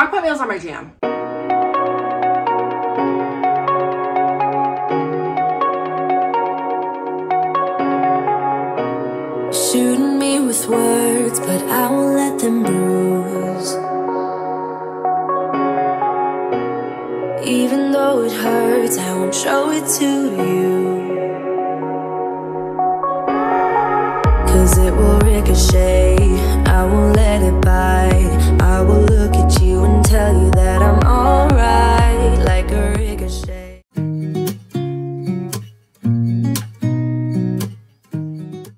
Crockpot meals are my jam. Shooting me with words, but I won't let them bruise. Even though it hurts, I won't show it to you. Cause it will ricochet, I won't let it tell you that I'm alright, like a ricochet.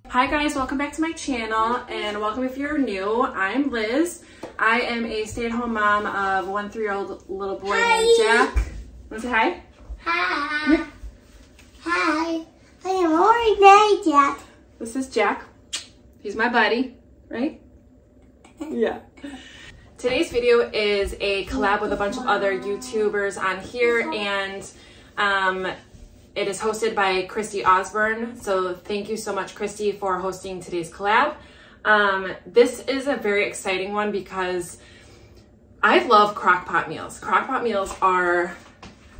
Hi guys, welcome back to my channel and welcome if you're new. I'm Liz. I am a stay-at-home mom of one three-year-old little boy named Jack. Want to say hi? Hi. Hi. I am already Jack. This is Jack. He's my buddy, right? Yeah. Today's video is a collab with a bunch of other YouTubers on here and um, it is hosted by Kristy Ausborn. So thank you so much, Kristy, for hosting today's collab. Um, this is a very exciting one because I love crockpot meals. Crockpot meals are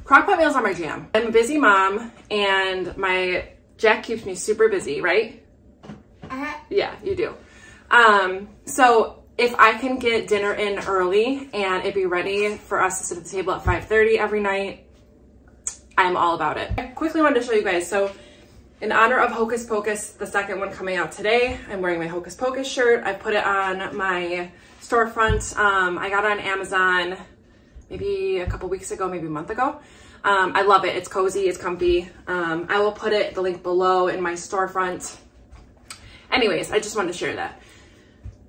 crockpot meals are my jam. I'm a busy mom and my Jack keeps me super busy, right? Uh, Yeah, you do. Um, so if I can get dinner in early and it be ready for us to sit at the table at 5.30 every night, I'm all about it. I quickly wanted to show you guys. So in honor of Hocus Pocus, the second one coming out today, I'm wearing my Hocus Pocus shirt. I put it on my storefront. Um, I got it on Amazon maybe a couple weeks ago, maybe a month ago. Um, I love it. It's cozy, it's comfy. Um, I will put it, the link below in my storefront. Anyways, I just wanted to share that.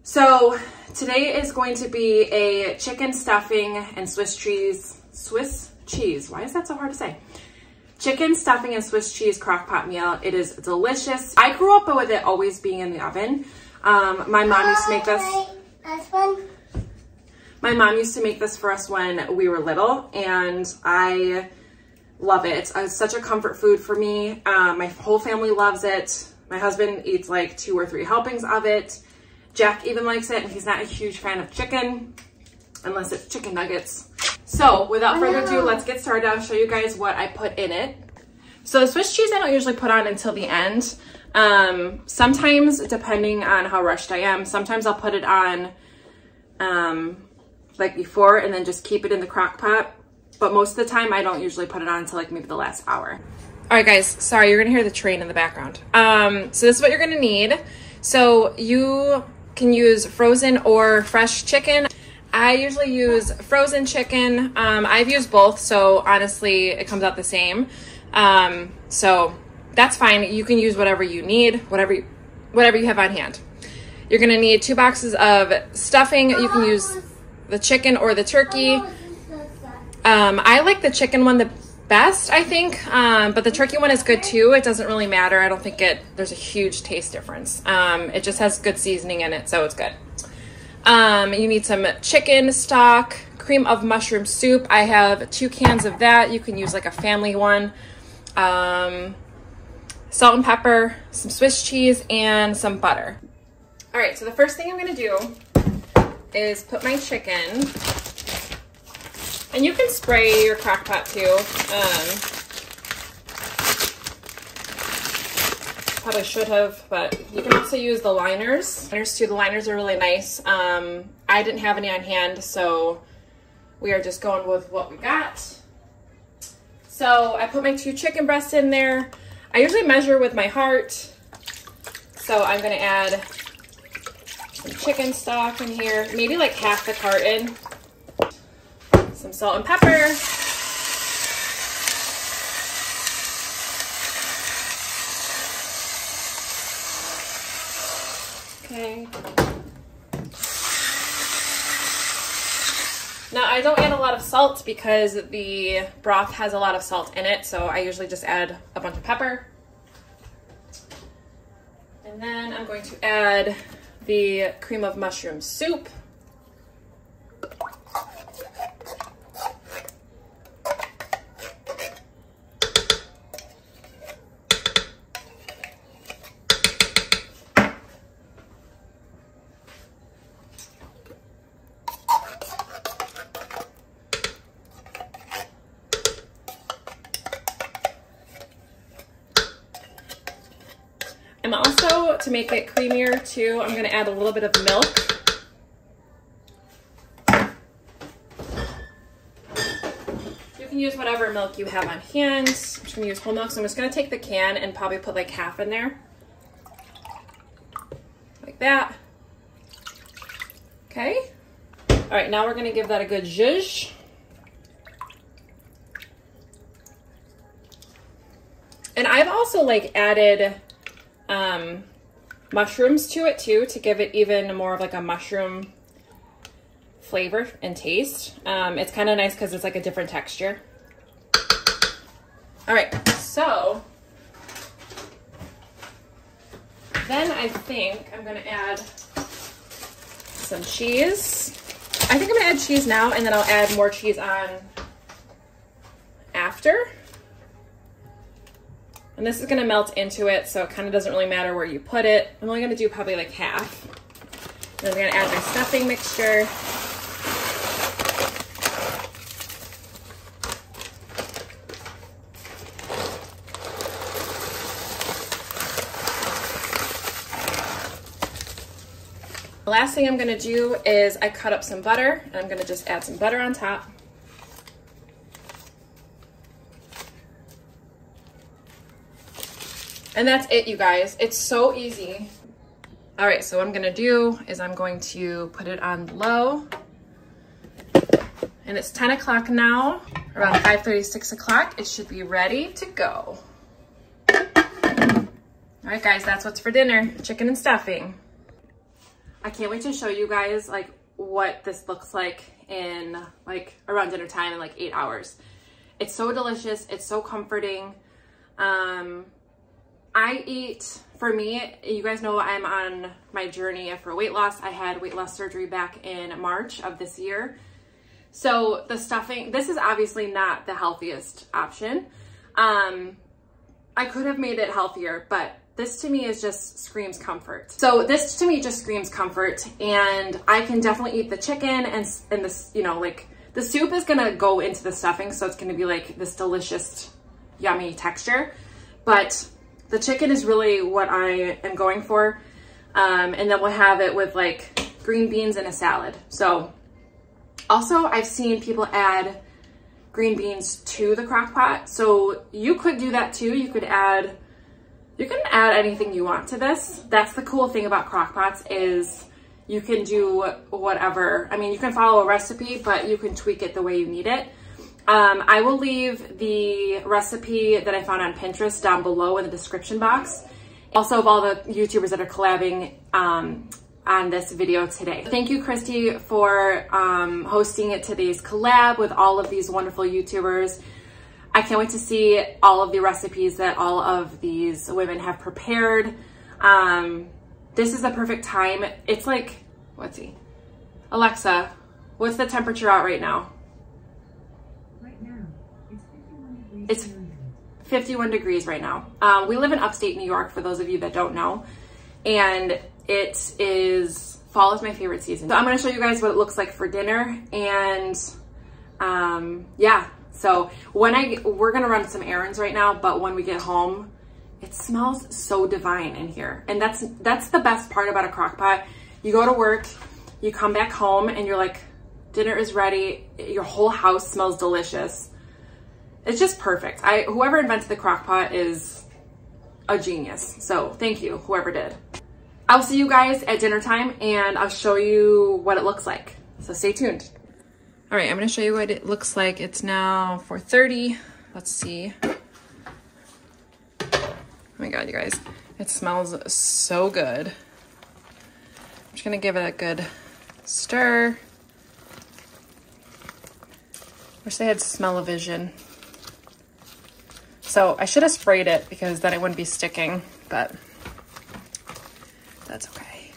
So today is going to be a chicken stuffing and Swiss cheese, Swiss cheese. Why is that so hard to say? Chicken stuffing and Swiss cheese crock pot meal. It is delicious. I grew up with it always being in the oven. Um, my mom used to make this. My mom used to make this for us when we were little, and I love it. It's, such a comfort food for me. Um, my whole family loves it. My husband eats like two or three helpings of it. Jack even likes it, and he's not a huge fan of chicken, unless it's chicken nuggets. So without further ado, let's get started. I'll show you guys what I put in it. So the Swiss cheese I don't usually put on until the end. Um, sometimes, depending on how rushed I am, sometimes I'll put it on um, like before and then just keep it in the crock pot. But most of the time, I don't usually put it on until like maybe the last hour. All right, guys, sorry, you're gonna hear the train in the background. Um, so this is what you're gonna need. So you can use frozen or fresh chicken. I usually use frozen chicken. Um, I've used both, so honestly, it comes out the same. Um, so that's fine. You can use whatever you need, whatever you, whatever you have on hand. You're gonna need two boxes of stuffing. You can use the chicken or the turkey. Um, I like the chicken one the best, I think, um, but the turkey one is good too. It doesn't really matter. I don't think it. There's a huge taste difference. Um, it just has good seasoning in it, so it's good. Um, you need some chicken stock, cream of mushroom soup. I have two cans of that. You can use like a family one. Um, salt and pepper, some Swiss cheese, and some butter. All right, so the first thing I'm gonna do is put my chicken, and you can spray your crock pot too. Um, probably should have, but you can also use the liners. Liners too, the liners are really nice. Um, I didn't have any on hand, so we are just going with what we got. So I put my two chicken breasts in there. I usually measure with my heart. So I'm gonna add some chicken stock in here, maybe like half the carton. Some salt and pepper. Okay. Now I don't add a lot of salt because the broth has a lot of salt in it, so I usually just add a bunch of pepper. And then I'm going to add the cream of mushroom soup. I'm also, to make it creamier too, I'm gonna add a little bit of milk. You can use whatever milk you have on hand. I'm just gonna use whole milk, so I'm just gonna take the can and probably put like half in there. Like that. Okay. All right, now we're gonna give that a good zhuzh. And I've also like added um, mushrooms to it too to give it even more of like a mushroom flavor and taste. Um, it's kind of nice because it's like a different texture. All right, so then I think I'm gonna add some cheese. I think I'm gonna add cheese now and then I'll add more cheese on after. And this is gonna melt into it, so it kind of doesn't really matter where you put it. I'm only gonna do probably like half. And I'm gonna add my stuffing mixture. The last thing I'm gonna do is I cut up some butter and I'm gonna just add some butter on top. And that's it, you guys. It's so easy. All right, so what I'm gonna do is I'm going to put it on low. And it's 10 o'clock now, around 5.30, 6 o'clock. It should be ready to go. All right, guys, that's what's for dinner, chicken and stuffing. I can't wait to show you guys like what this looks like in like around dinner time in like eight hours. It's so delicious. It's so comforting. Um, I eat, for me, you guys know I'm on my journey for weight loss. I had weight loss surgery back in March of this year. So the stuffing, this is obviously not the healthiest option. Um, I could have made it healthier, but this to me is just screams comfort. So this to me just screams comfort and I can definitely eat the chicken and, and this, you know, like the soup is gonna go into the stuffing. So it's gonna be like this delicious, yummy texture. But the chicken is really what I am going for. Um, and then we'll have it with like green beans and a salad. So also I've seen people add green beans to the crock pot. So you could do that too. You could add, you can add anything you want to this. That's the cool thing about crock pots is you can do whatever. I mean, you can follow a recipe, but you can tweak it the way you need it. Um, I will leave the recipe that I found on Pinterest down below in the description box. Also of all the YouTubers that are collabing um, on this video today. Thank you, Kristy, for um, hosting it today's collab with all of these wonderful YouTubers. I can't wait to see all of the recipes that all of these women have prepared. Um, this is a perfect time. It's like, let's see. Alexa, what's the temperature out right now? Right now, it's 51 degrees It's 51 degrees right now. Um, we live in upstate New York, for those of you that don't know. And it is, fall is my favorite season. So I'm gonna show you guys what it looks like for dinner. And um, yeah, so when I, we're gonna run some errands right now, but when we get home, it smells so divine in here. And that's, that's the best part about a crock pot. You go to work, you come back home and you're like, dinner is ready. Your whole house smells delicious. It's just perfect. I whoever invented the crock pot is a genius. So thank you, whoever did. I'll see you guys at dinner time and I'll show you what it looks like. So stay tuned. All right, I'm gonna show you what it looks like. It's now 4.30. Let's see. Oh my God, you guys. It smells so good. I'm just gonna give it a good stir. Wish they had smell-o-vision. So I should have sprayed it because then it wouldn't be sticking, but that's okay.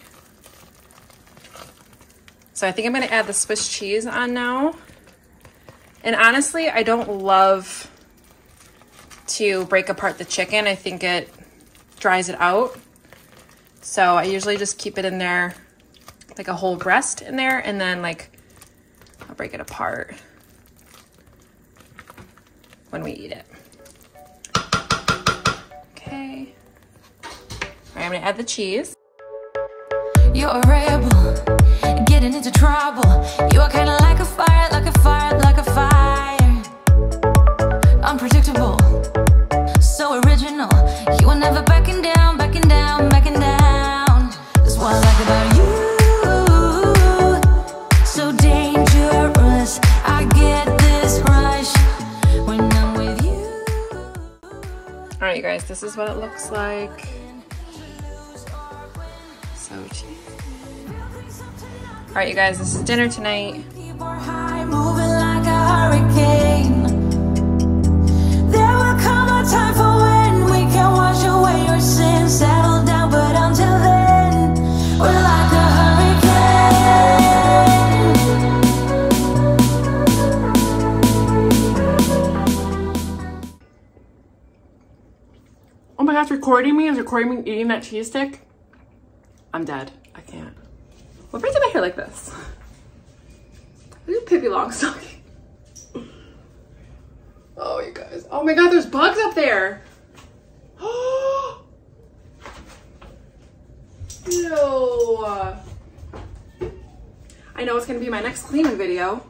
So I think I'm gonna add the Swiss cheese on now. And honestly, I don't love to break apart the chicken. I think it dries it out. So I usually just keep it in there, like a whole breast in there, and then like, I'll break it apart when we eat it. I'm gonna add the cheese. You're a rebel, getting into trouble. You are kinda like a fire, like a fire, like a fire. Unpredictable, so original. You are never backing down, backing down, backing down. That's what I like about you. So dangerous, I get this rush when I'm with you. All right, you guys, this is what it looks like. So cheesy. All right, you guys, this is dinner tonight. Keep our high, moving like a hurricane. There will come a time for when we can wash away your sins, settle down, but until then, we're like a hurricane. Oh my gosh, recording me is recording me eating that cheese stick. I'm dead. I can't. What brings my hair like this? Look at Pippi Longstocking. Oh, you guys. Oh my god, there's bugs up there. Ew. I know it's gonna be my next cleaning video.